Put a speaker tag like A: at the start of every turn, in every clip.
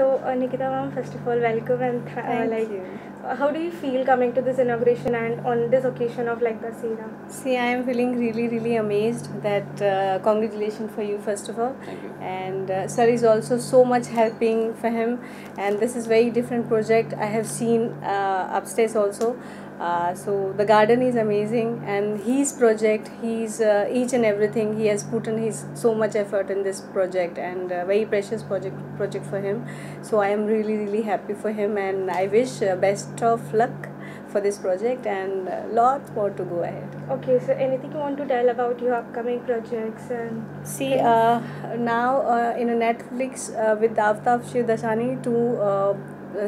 A: So, uh, Nikita ma'am, first of all, welcome and uh, like,
B: you.
A: How do you feel coming to this inauguration and on this occasion of like the Sera?
B: See, I am feeling really, really amazed that uh, congratulations for you, first of all.
C: Thank you.
B: And uh, sir is also so much helping for him. And this is very different project I have seen uh, upstairs also. Uh, so the garden is amazing and his project he's uh, each and everything he has put in his so much effort in this project and uh, very precious project project for him so i am really really happy for him and i wish uh, best of luck for this project and uh, lots more to go ahead.
A: Okay, so anything you want to tell about your upcoming projects and
B: See, uh, now uh, in a Netflix uh, with Aftab Shivdasani, two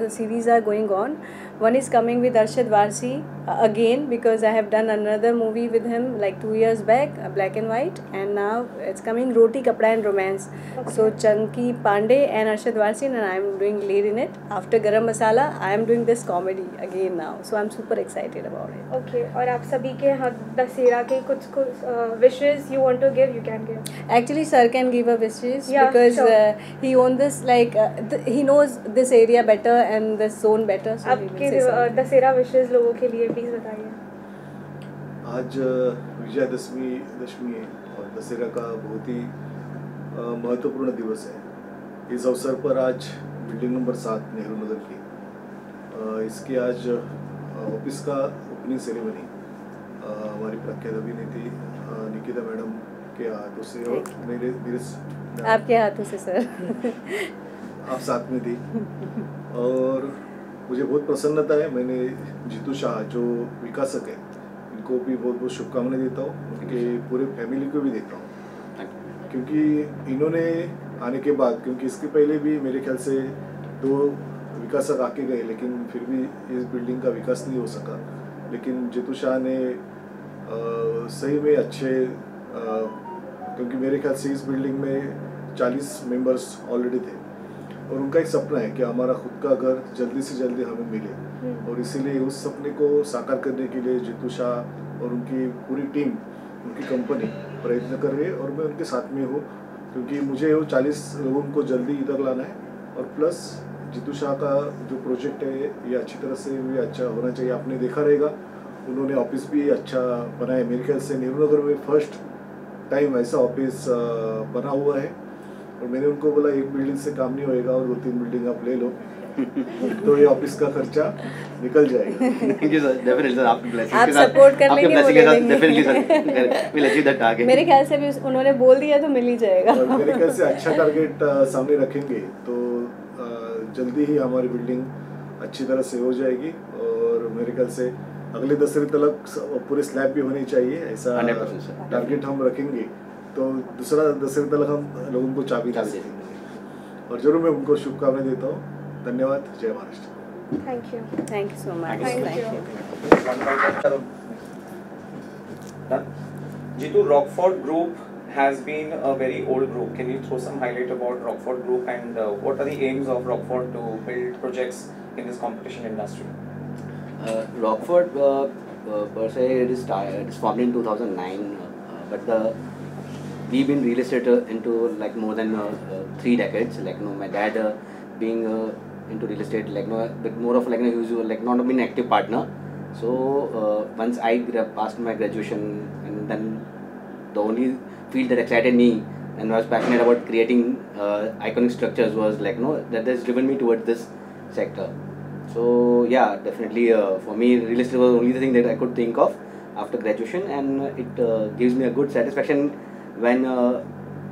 B: series are going on. One is coming with Arshad Warsi uh, again because I have done another movie with him like two years back, uh, black and white, and now it's coming Roti Kapda and Romance. Okay. So Chunky Pandey and Arshad Warsi, and I am doing lead in it. After Garam Masala, I am doing this comedy again now. So I'm super excited about it.
A: Okay, Or आप सभी के हाँ दशहरा के wishes you want to give, you can give.
B: Actually, sir can give a wishes
A: yeah,
B: because
A: sure.
B: uh, he owns this like uh, th- he knows this area better and this zone better. So
A: आपके. Dussehra wishes लोगों के लिए please बताइए.
D: आज विजयादशमी दशमी है और दशहरा का बहुत ही महत्वपूर्ण दिवस है इस अवसर पर आज बिल्डिंग नंबर सात नेहरू नगर की इसकी आज ऑफ़िस का ओपनिंग सेरेमनी हमारी प्रख्यात अभिनेत्री निकिता मैडम के हाथों से और मेरे मेरे
B: आपके हाथों से सर
D: आप साथ में थी और मुझे बहुत प्रसन्नता है मैंने जीतू शाह जो विकासक है इनको भी बहुत बहुत शुभकामनाएँ देता हूँ उनके पूरे फैमिली को भी देता हूँ। क्योंकि इन्होंने आने के बाद क्योंकि इसके पहले भी मेरे ख्याल से दो विकासक आके गए लेकिन फिर भी इस बिल्डिंग का विकास नहीं हो सका। लेकिन जीतू शाह ने अ, सही में अच्छे अ, क्योंकि मेरे ख्याल से इस बिल्डिंग में 40 मेंबर्स ऑलरेडी थे। और उनका एक सपना है कि हमारा खुद का घर जल्दी से जल्दी हमें मिले।
A: हम्म.
D: और इसीलिए उस सपने को साकार करने के लिए जीतू शाह और उनकी पूरी टीम उनकी कंपनी प्रयत्न कर रही है और मैं उनके साथ में हूँ क्योंकि मुझे वो चालीस लोगों को जल्दी इधर लाना है। और प्लस जीतू शाह का जो प्रोजेक्ट है ये अच्छी तरह से भी अच्छा होना चाहिए। आपने देखा रहेगा उन्होंने ऑफ़िस भी अच्छा बनाया मेरे ख्याल से नेहरू नगर में फ़र्स्ट टाइम ऐसा ऑफ़िस बना हुआ है। और मैंने उनको बोला एक बिल्डिंग से काम नहीं होएगा और दो तीन बिल्डिंग आप ले लो। तो ये ऑफ़िस का खर्चा निकल जाएगा.
C: आपकी के साथ-
B: कर लेंगे, वो ले लेंगे। मेरे ख्याल से भी उन्होंने बोल दिया तो मिल ही जाएगा।
D: मेरे ख्याल से अच्छा टारगेट सामने रखेंगे। तो जल्दी ही हमारी बिल्डिंग अच्छी तरह से हो जाएगी और मेरे ख्याल से अगले दसवीं तक पूरे स्लैब भी होनी चाहिए। ऐसा टारगेट हम रखेंगे। तो दूसरा दसवीं तक हम लोगों को चाबी दे
C: चाबी दे
D: सकेंगे और ज़रूर मैं उनको शुभकामनाएँ देता हूँ धन्यवाद जय Maharashtra
A: Thank you.
B: Thank you so much
C: you.
E: Done. Jitu, Rockford Group has been a very old group. Can you throw some highlight about Rockford Group and uh, what are the aims of Rockford to build projects in this competition industry?
C: Uh, Rockford, uh, uh, per se, it is, sta- it is formed in 2009, uh, but the we've been real estate uh, into like more than uh, uh, three decades. Like, you know, my dad being into real estate, like, you know, but more of like, you know, was like not an active partner. So once I passed my graduation, and then the only field that excited me and I was passionate about creating uh, iconic structures was like, you know, that has driven me towards this sector. So yeah, definitely uh, for me, real estate was the only thing that I could think of after graduation, and it uh, gives me a good satisfaction when uh,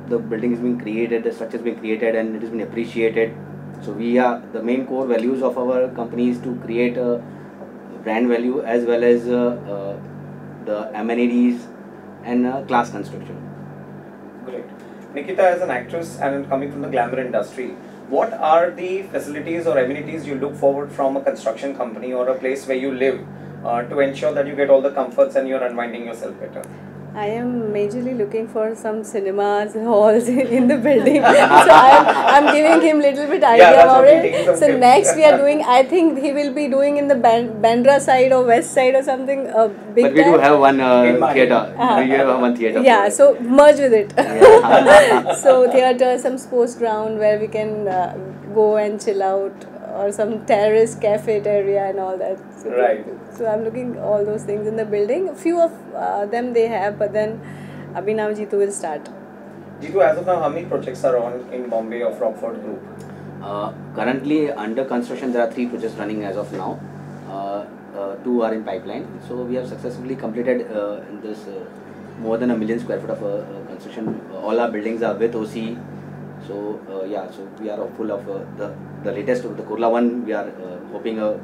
C: the building is being created, the structure is being created, and it has been appreciated. So we are the main core values of our company is to create a brand value as well as uh, uh, the amenities and uh, class construction.
E: Great. Nikita, as an actress and coming from the glamour industry, what are the facilities or amenities you look forward from a construction company or a place where you live uh, to ensure that you get all the comforts and you're unwinding yourself better?
B: I am majorly looking for some cinemas halls in the building. so I'm, I'm giving him little bit idea
E: that's
B: about
E: what we think,
B: it. So
E: tips.
B: next we are doing. I think he will be doing in the Bandra side or west side or something. A big.
C: but we do have one uh,
E: Mali.
C: theater.
B: Ah.
C: we have one theater.
B: Yeah, so merge with it.
C: Yeah.
B: so theater, some sports ground where we can uh, go and chill out or some terrace cafeteria and all that. So,
E: Right.
B: So I'm looking all those things in the building. A few of uh, them they have, but then Abhinav Jitu will start.
E: Jitu, as of now, how many projects are on in Bombay of Rockford Group?
C: Uh, currently under construction, there are three projects running as of now. Uh, uh, two are in pipeline. So we have successfully completed uh, in this uh, more than a million square foot of construction. all our buildings are with OC. So uh, yeah, so we are hopeful of uh, the the latest of the Kurla one. We are uh, hoping a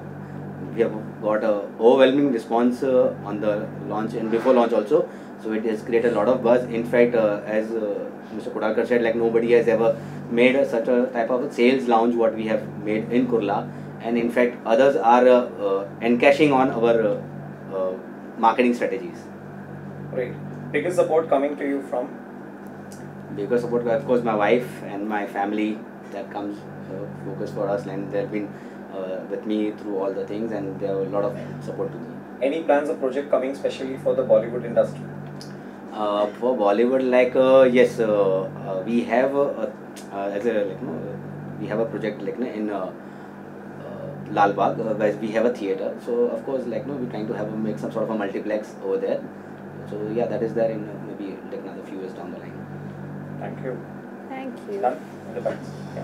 C: we have got a overwhelming response uh, on the launch and before launch also. So it has created a lot of buzz. In fact, uh, as uh, Mr. Kudalkar said, like nobody has ever made a, such a type of a sales lounge what we have made in Kurla. And in fact, others are uh, uh, encashing on our uh, uh, marketing strategies.
E: Great. Biggest support coming to you from?
C: Because support, of course, my wife and my family that comes uh, focus for us, and they've been uh, with me through all the things, and they have a lot of support to me.
E: Any plans of project coming specially for the Bollywood industry?
C: Uh, for Bollywood, like uh, yes, uh, uh, we have a, uh, as a like, no, we have a project like in uh, uh, Lal Bagh, uh, where we have a theater. So of course, like no, we're trying to have a, make some sort of a multiplex over there. So yeah, that is there in uh, maybe like another few years down the line.
E: Thank you.
B: Thank you.
E: Done? The. Yeah.